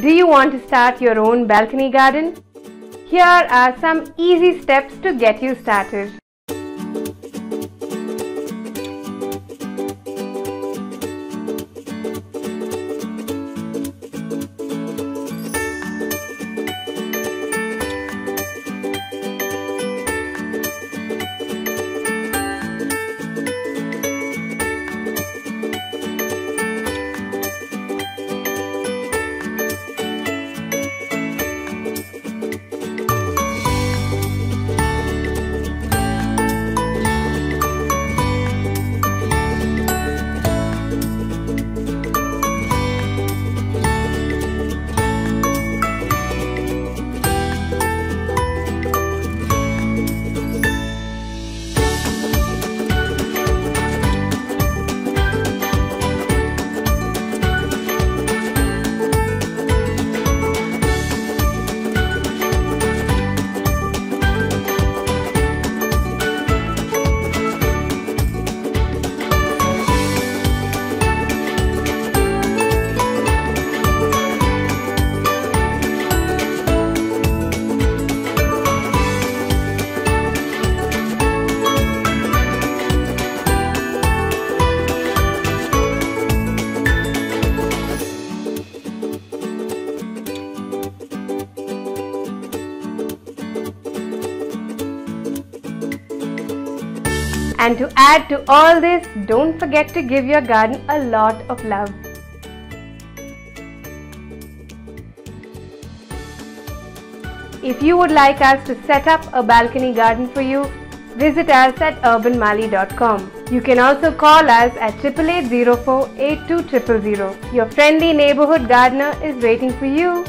Do you want to start your own balcony garden? Here are some easy steps to get you started. And to add to all this, don't forget to give your garden a lot of love. If you would like us to set up a balcony garden for you, visit us at urbanmali.com. You can also call us at 8804 Your friendly neighborhood gardener is waiting for you.